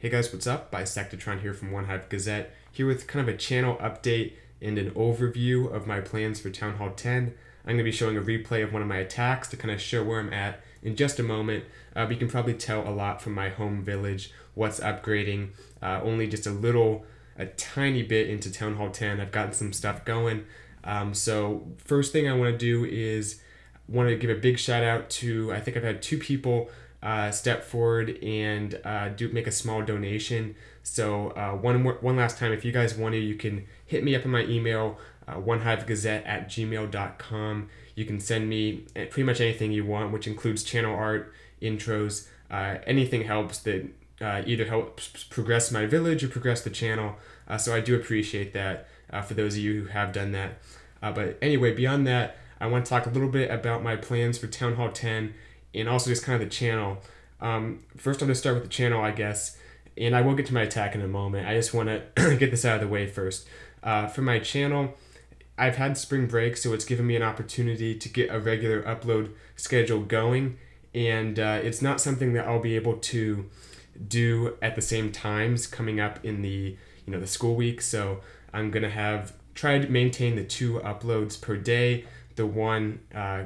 Hey guys, what's up? Bisectatron here from OneHive Gazette, here with kind of a channel update and an overview of my plans for Town Hall 10. I'm going to be showing a replay of one of my attacks to kind of show where I'm at in just a moment. Uh, you can probably tell a lot from my home village, what's upgrading, uh, only just a little, a tiny bit into Town Hall 10. I've gotten some stuff going. Um, so first thing I want to do is want to give a big shout out to, I think I've had two people uh, step forward and uh, do make a small donation. So uh, one more, one last time, if you guys want to, you can hit me up on my email, uh, onehivegazette at gmail.com. You can send me eh, pretty much anything you want, which includes channel art, intros, uh, anything helps that uh, either helps progress my village or progress the channel. Uh, so I do appreciate that for those of you who have done that. But anyway, beyond that, I want to talk a little bit about my plans for Town Hall 10 and also just kind of the channel. Um, first, I'm going to start with the channel, I guess, and I will get to my attack in a moment. I just want to get this out of the way first. Uh, for my channel, I've had spring break, so it's given me an opportunity to get a regular upload schedule going, and uh, it's not something that I'll be able to do at the same times coming up in the you know the school week. So I'm gonna have tried to maintain the two uploads per day, the one uh,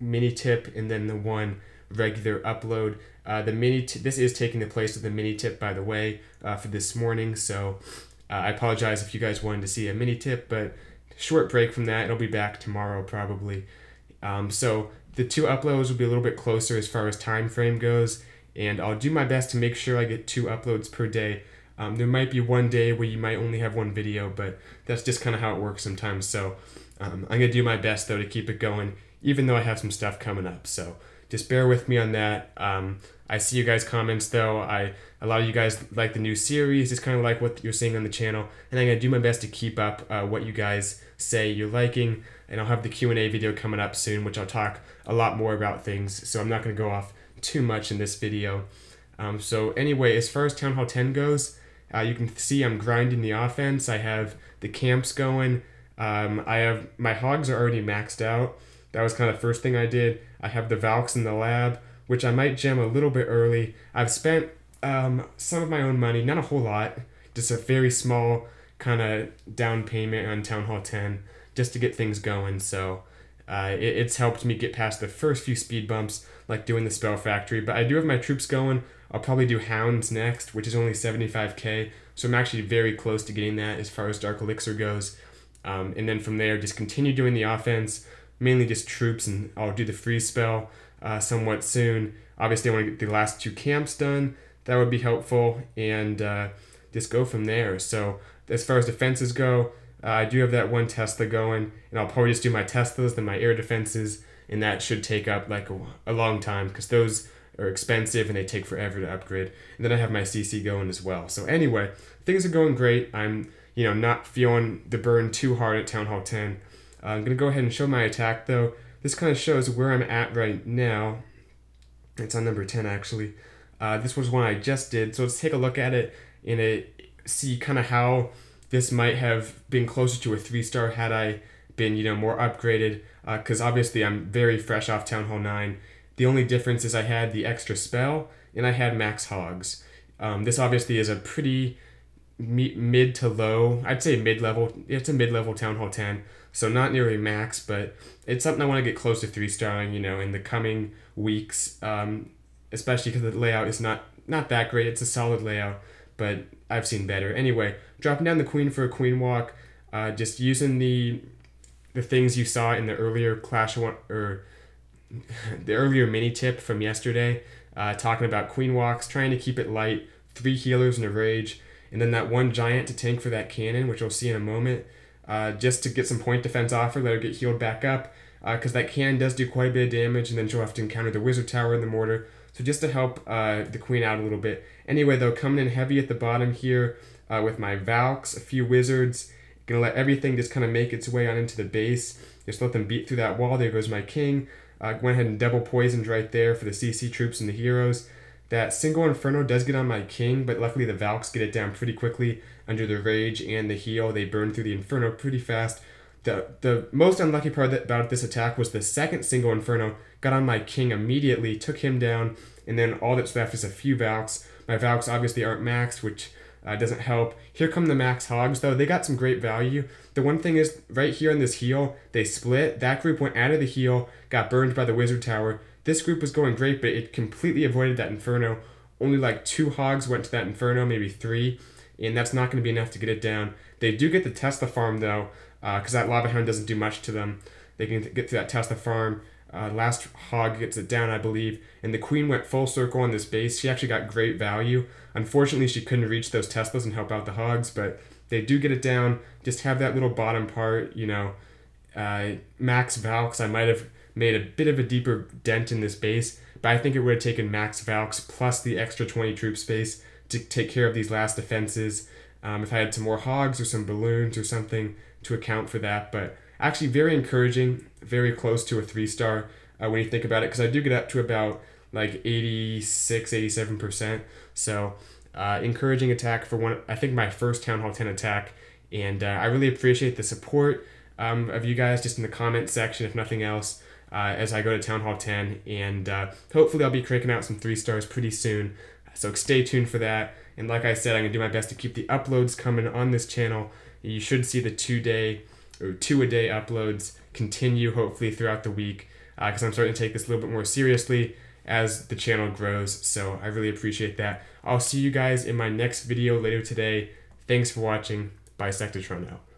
mini tip and then the one regular upload. Uh, the mini this is taking the place of the mini tip by the way uh, for this morning. So uh, I apologize if you guys wanted to see a mini tip, but short break from that. It'll be back tomorrow probably. Um, so the two uploads will be a little bit closer as far as time frame goes, and I'll do my best to make sure I get two uploads per day. Um, there might be one day where you might only have one video, but that's just kind of how it works sometimes. So um, I'm gonna do my best though to keep it going even though I have some stuff coming up. So just bear with me on that. Um, I see you guys' comments though. I a lot of you guys like the new series. It's kind of like what you're seeing on the channel, and I'm gonna do my best to keep up uh, what you guys say you're liking. And I'll have the Q and A video coming up soon, which I'll talk a lot more about things. So I'm not gonna go off too much in this video. Um, so anyway, as far as Town Hall 10 goes, uh, you can see I'm grinding the offense. I have the camps going. Um, I have my hogs are already maxed out. That was kind of first thing I did. I have the Valks in the lab, which I might gem a little bit early. I've spent um, some of my own money, not a whole lot, just a very small kind of down payment on Town Hall 10 just to get things going. So uh, it, it's helped me get past the first few speed bumps, like doing the Spell Factory. But I do have my troops going. I'll probably do Hounds next, which is only 75k. So I'm actually very close to getting that as far as Dark Elixir goes. Um, and then from there, just continue doing the offense mainly just troops, and I'll do the freeze spell uh, somewhat soon. Obviously, I want to get the last two camps done. That would be helpful, and uh, just go from there. So, as far as defenses go, uh, I do have that one Tesla going, and I'll probably just do my Teslas, then my air defenses, and that should take up like a, a long time because those are expensive and they take forever to upgrade. And then I have my CC going as well. So anyway, things are going great. I'm you know not feeling the burn too hard at Town Hall 10. Uh, I'm going to go ahead and show my attack though. This kind of shows where I'm at right now. It's on number 10 actually. Uh, this was one I just did. So let's take a look at it and it, see kind of how this might have been closer to a three star had I been, you know, more upgraded. Because uh, obviously I'm very fresh off Town Hall 9. The only difference is I had the extra spell and I had max hogs. Um, this obviously is a pretty mid to low, I'd say mid level. It's a mid level Town Hall 10. So not nearly max, but it's something I want to get close to three starring. You know, in the coming weeks, um, especially because the layout is not not that great. It's a solid layout, but I've seen better. Anyway, dropping down the queen for a queen walk, uh, just using the the things you saw in the earlier Clash one or the earlier mini tip from yesterday, uh, talking about queen walks, trying to keep it light, three healers and a rage, and then that one giant to tank for that cannon, which we'll see in a moment uh, just to get some point defense off her, let her get healed back up, because uh, that can does do quite a bit of damage, and then she'll have to encounter the wizard tower and the mortar. So just to help uh, the queen out a little bit. Anyway, though, coming in heavy at the bottom here uh, with my Valks, a few wizards, gonna let everything just kind of make its way on into the base. Just let them beat through that wall. There goes my king. Uh, went ahead and double poisoned right there for the CC troops and the heroes. That single Inferno does get on my king, but luckily the Valks get it down pretty quickly under the Rage and the Heal. They burn through the Inferno pretty fast. The, the most unlucky part about this attack was the second single Inferno got on my king immediately, took him down, and then all that's left is a few Valks. My Valks obviously aren't maxed, which uh, doesn't help. Here come the max hogs though. They got some great value. The one thing is right here on this heal, they split. That group went out of the heal, got burned by the wizard tower. This group was going great, but it completely avoided that inferno. Only like two hogs went to that inferno, maybe three, and that's not going to be enough to get it down. They do get the Tesla farm though, because uh, that lava hound doesn't do much to them. They can get through that Tesla farm. Uh, last hog gets it down, I believe, and the queen went full circle on this base. She actually got great value. Unfortunately, she couldn't reach those Teslas and help out the hogs, but they do get it down. Just have that little bottom part, you know, uh, max Valks. I might have made a bit of a deeper dent in this base, but I think it would have taken max Valks plus the extra 20 troop space to take care of these last defenses. Um, if I had some more hogs or some balloons or something to account for that, but actually very encouraging, very close to a three star uh, when you think about it, because I do get up to about like 86, 87%. So uh, encouraging attack for one, I think my first Town Hall 10 attack. And uh, I really appreciate the support um, of you guys just in the comment section, if nothing else, as I go to Town Hall 10. And uh, hopefully I'll be cranking out some three stars pretty soon. So stay tuned for that. And like I said, I'm going to do my best to keep the uploads coming on this channel. You should see the two day or two a day uploads continue hopefully throughout the week because uh, I'm starting to take this a little bit more seriously as the channel grows. So I really appreciate that. I'll see you guys in my next video later today. Thanks for watching. Bisectatron now.